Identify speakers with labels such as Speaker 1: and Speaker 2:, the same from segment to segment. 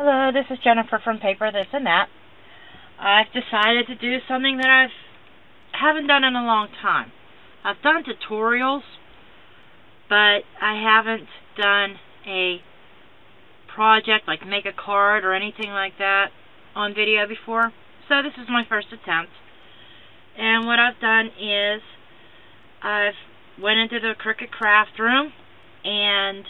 Speaker 1: Hello, this is Jennifer from Paper This and That. I've decided to do something that I've haven't done in a long time. I've done tutorials, but I haven't done a project like make a card or anything like that on video before. So this is my first attempt. And what I've done is I've went into the Cricut Craft room and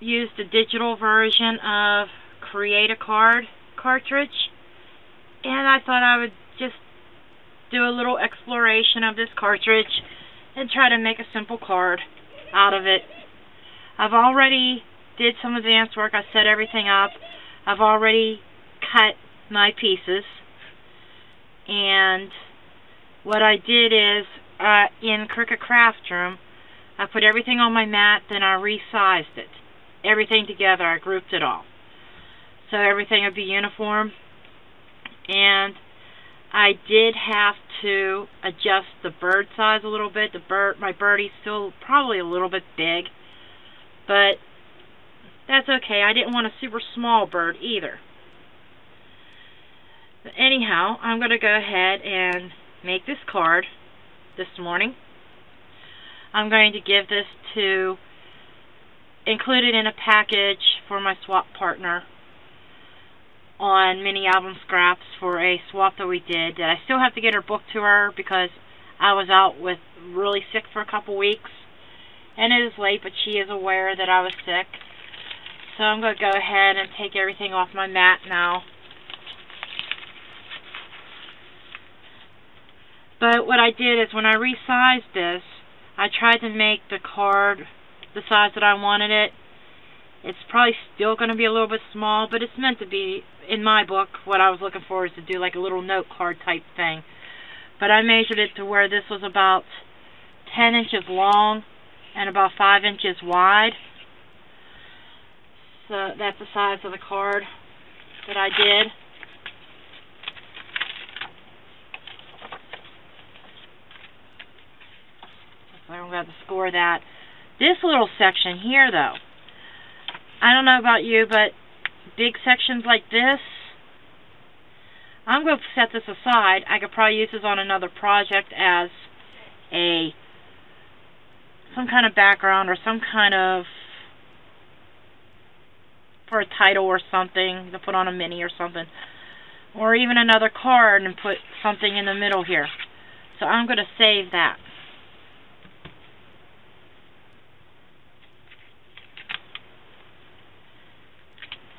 Speaker 1: used the digital version of Create a Card cartridge and I thought I would just do a little exploration of this cartridge and try to make a simple card out of it. I've already did some advanced work. I set everything up. I've already cut my pieces and what I did is uh, in Cricut Craft Room I put everything on my mat then I resized it everything together. I grouped it all. So everything would be uniform. And I did have to adjust the bird size a little bit. The bird, my birdie's still probably a little bit big, but that's okay. I didn't want a super small bird either. But anyhow, I'm going to go ahead and make this card this morning. I'm going to give this to included in a package for my swap partner on mini album scraps for a swap that we did I still have to get her book to her because I was out with really sick for a couple weeks. And it is late but she is aware that I was sick. So I'm going to go ahead and take everything off my mat now. But what I did is when I resized this I tried to make the card the size that I wanted it. It's probably still going to be a little bit small, but it's meant to be, in my book, what I was looking for is to do like a little note card type thing. But I measured it to where this was about 10 inches long and about 5 inches wide. So that's the size of the card that I did. So I'm going to score that. This little section here, though, I don't know about you, but big sections like this, I'm going to set this aside. I could probably use this on another project as a some kind of background or some kind of for a title or something to put on a mini or something. Or even another card and put something in the middle here. So I'm going to save that.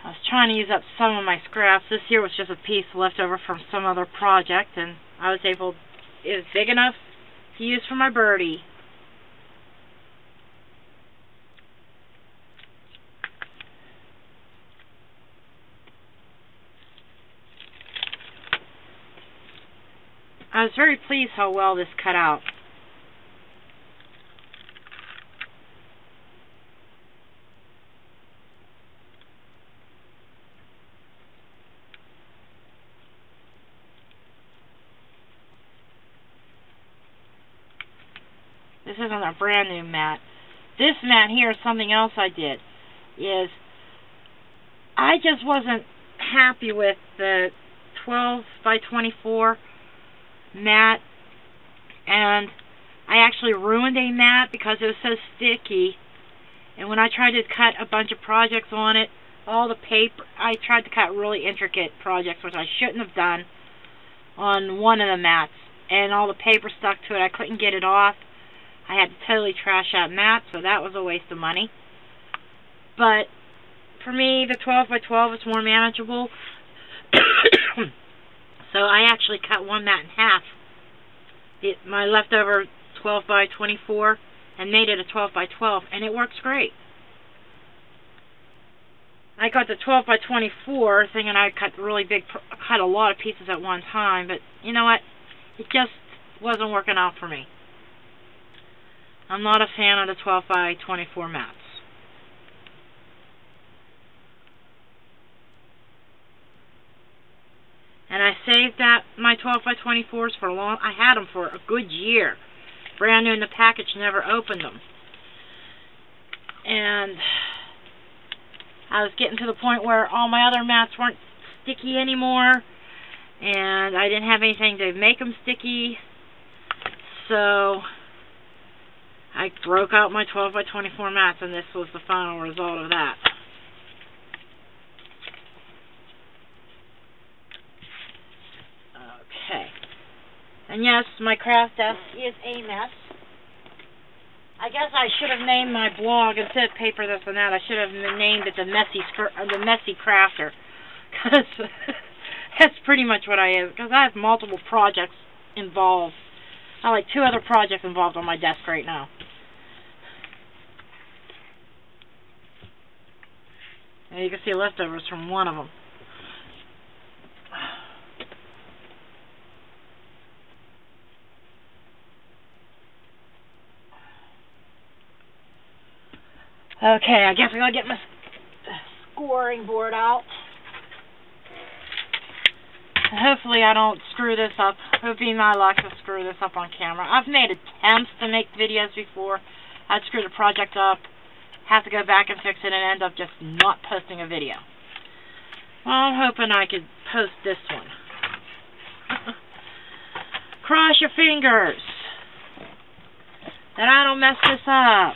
Speaker 1: I was trying to use up some of my scraps. This here was just a piece left over from some other project, and I was able, it was big enough to use for my birdie. I was very pleased how well this cut out. This isn't a brand new mat. This mat here is something else I did. Is I just wasn't happy with the 12 by 24 mat and I actually ruined a mat because it was so sticky and when I tried to cut a bunch of projects on it all the paper I tried to cut really intricate projects which I shouldn't have done on one of the mats and all the paper stuck to it I couldn't get it off I had to totally trash out mats, so that was a waste of money. But for me, the 12 by 12 is more manageable. so I actually cut one mat in half. It, my leftover 12 by 24 and made it a 12 by 12 and it works great. I got the 12 by 24 thinking I cut really big, cut a lot of pieces at one time, but you know what? It just wasn't working out for me. I'm not a fan of the 12 by 24 mats. And I saved that my 12 by 24s for a long. I had them for a good year, brand new in the package. Never opened them. And I was getting to the point where all my other mats weren't sticky anymore, and I didn't have anything to make them sticky, so I broke out my 12 by 24 mats, and this was the final result of that. Okay. And yes, my craft desk is a mess. I guess I should have named my blog instead of paper this and that. I should have named it the messy uh, the messy crafter, because that's pretty much what I am. Because I have multiple projects involved. I have like two other projects involved on my desk right now. And you can see leftovers from one of them. Okay, I guess I'm going to get my scoring board out. Hopefully I don't screw this up. It would be my luck to screw this up on camera. I've made attempts to make videos before. I'd screw the project up, have to go back and fix it, and end up just not posting a video. Well, I'm hoping I could post this one. Cross your fingers that I don't mess this up.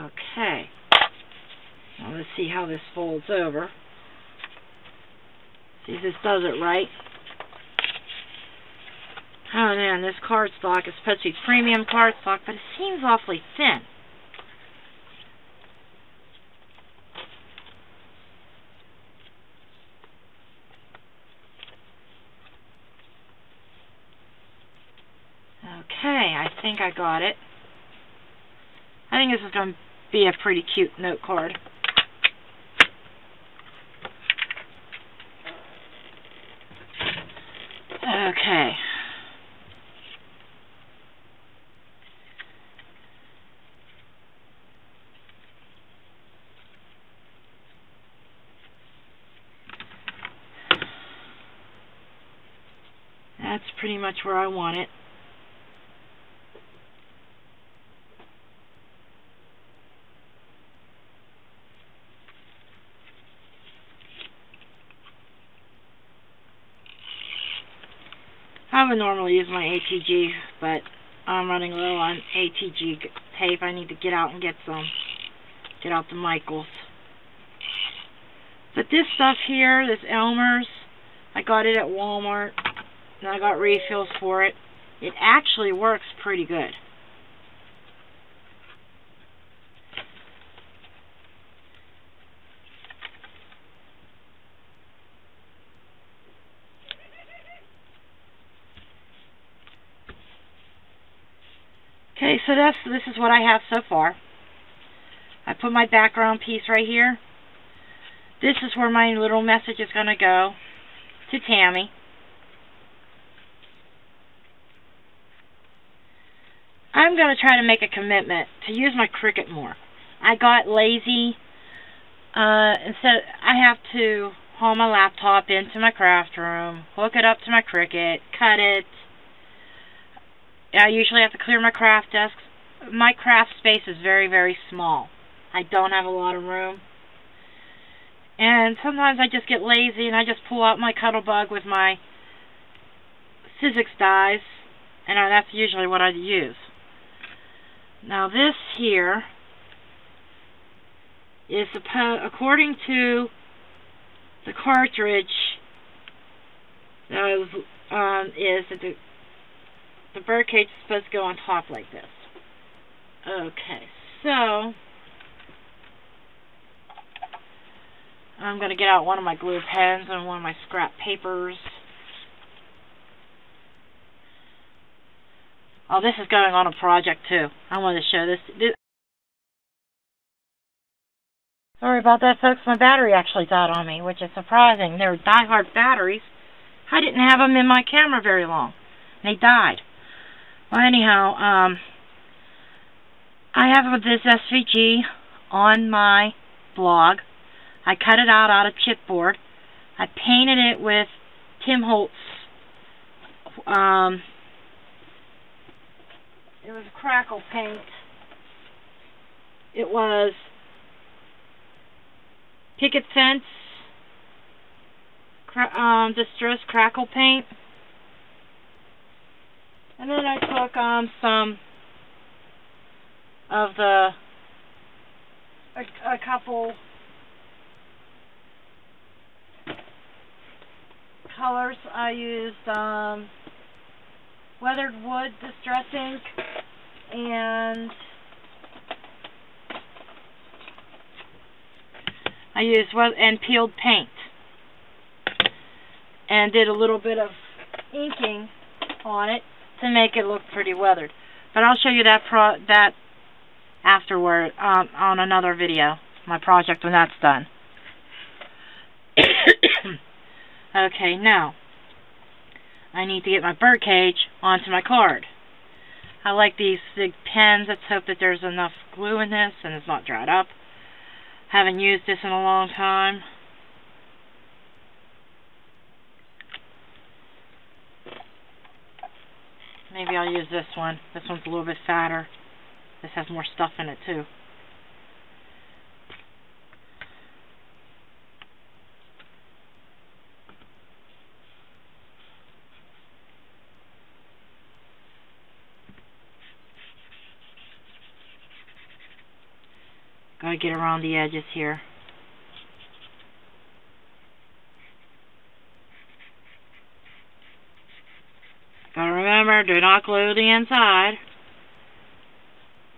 Speaker 1: Okay. Now let's see how this folds over. See if this does it right. Oh man, this cardstock is supposed to be premium cardstock, but it seems awfully thin. Okay, I think I got it. I think this is going to be a pretty cute note card. Okay. That's pretty much where I want it. I would normally use my ATG, but I'm running low on ATG tape. I need to get out and get some. Get out the Michaels. But this stuff here, this Elmer's, I got it at Walmart, and I got refills for it. It actually works pretty good. Okay, so that's this is what I have so far. I put my background piece right here. This is where my little message is going to go to Tammy. I'm going to try to make a commitment to use my Cricut more. I got lazy. Uh, so I have to haul my laptop into my craft room, hook it up to my Cricut, cut it, I usually have to clear my craft desk. My craft space is very, very small. I don't have a lot of room. And sometimes I just get lazy and I just pull out my Cuttlebug with my Sizzix dies, and that's usually what I use. Now this here is according to the cartridge, that was, um, is that the the birdcage is supposed to go on top like this. Okay, so I'm going to get out one of my glue pens and one of my scrap papers. Oh, this is going on a project too. I wanted to show this. this Sorry about that, folks. My battery actually died on me, which is surprising. They're die-hard batteries. I didn't have them in my camera very long. They died. Well, anyhow, um, I have this SVG on my blog. I cut it out out of chipboard. I painted it with Tim Holtz. Um, it was crackle paint. It was picket fence, cra um, distress crackle paint. And then I took um, some of the, a, a couple colors. I used um, weathered wood distress ink and I used and peeled paint and did a little bit of inking on it to make it look pretty weathered. But I'll show you that pro that afterward um, on another video, my project when that's done. okay, now I need to get my birdcage onto my card. I like these big pens. Let's hope that there's enough glue in this and it's not dried up. Haven't used this in a long time. Maybe I'll use this one. This one's a little bit fatter. This has more stuff in it too. Gotta get around the edges here. Gotta remember, do not glue the inside.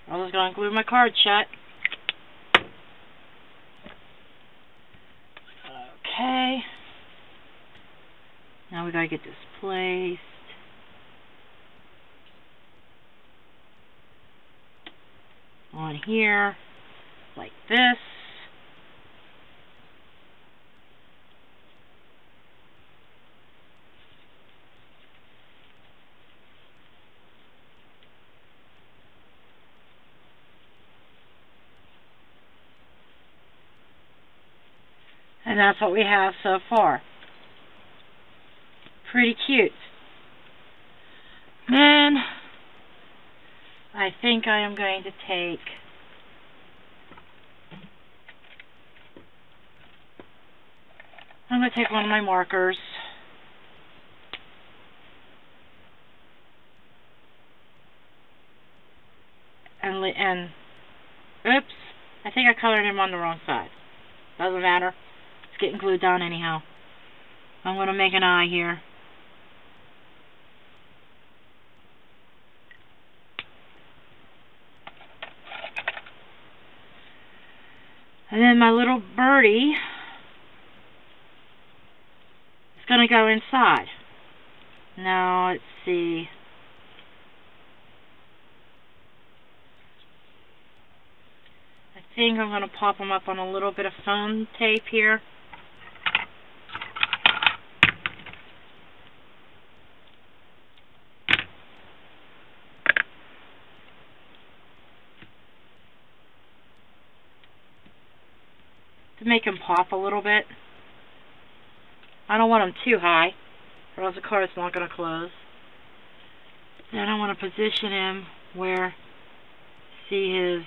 Speaker 1: I'm just gonna glue my card shut. Okay. Now we gotta get this placed. On here like this. And that's what we have so far. Pretty cute. Then, I think I am going to take I'm going to take one of my markers. And, and, oops, I think I colored him on the wrong side. Doesn't matter. It's getting glued down anyhow. I'm going to make an eye here. And then my little birdie going to go inside. Now, let's see. I think I'm going to pop them up on a little bit of foam tape here. To make them pop a little bit. I don't want them too high, or else the car is not going to close. Then I want to position him where, see his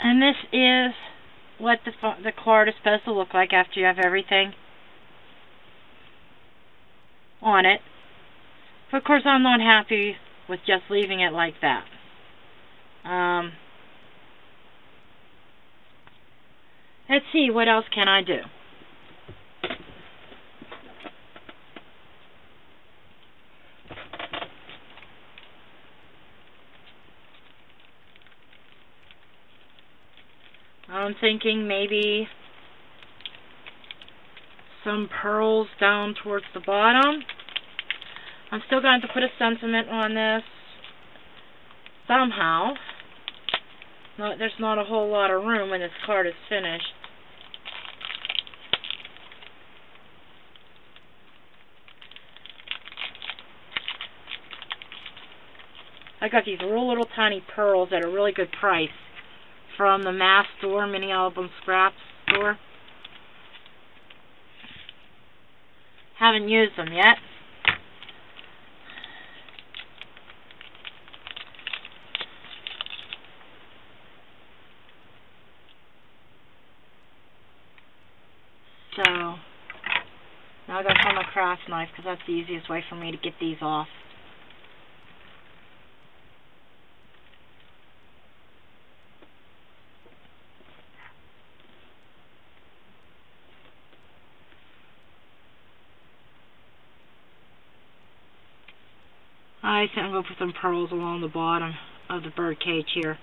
Speaker 1: And this is what the, the card is supposed to look like after you have everything on it. But of course, I'm not happy with just leaving it like that. Um, let's see, what else can I do? I'm thinking maybe some pearls down towards the bottom. I'm still going to put a sentiment on this somehow. There's not a whole lot of room when this card is finished. I got these real little tiny pearls at a really good price from the Mass store, Mini Album Scraps store. Haven't used them yet. So, now I gotta find my craft knife because that's the easiest way for me to get these off. I think I'm going to put some pearls along the bottom of the bird cage here.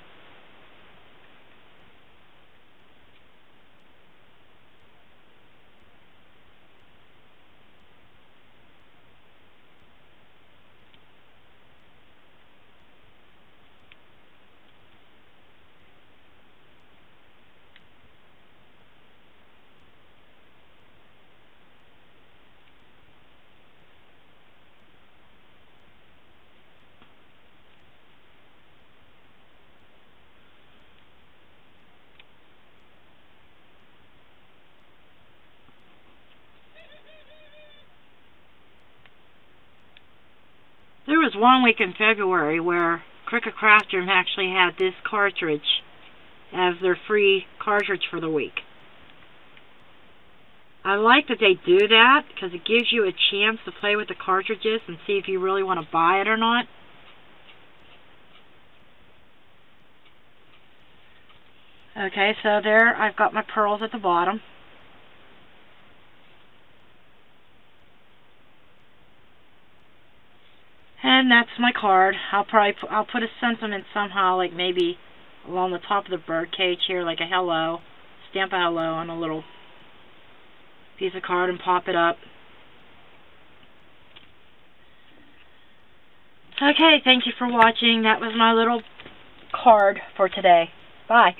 Speaker 1: There one week in February where Cricut Craft Room actually had this cartridge as their free cartridge for the week. I like that they do that because it gives you a chance to play with the cartridges and see if you really want to buy it or not. Okay, so there I've got my pearls at the bottom. And that's my card. I'll probably put, I'll put a sentiment somehow, like maybe along the top of the bird cage here, like a hello, stamp a hello on a little piece of card and pop it up. Okay, thank you for watching. That was my little card for today. Bye.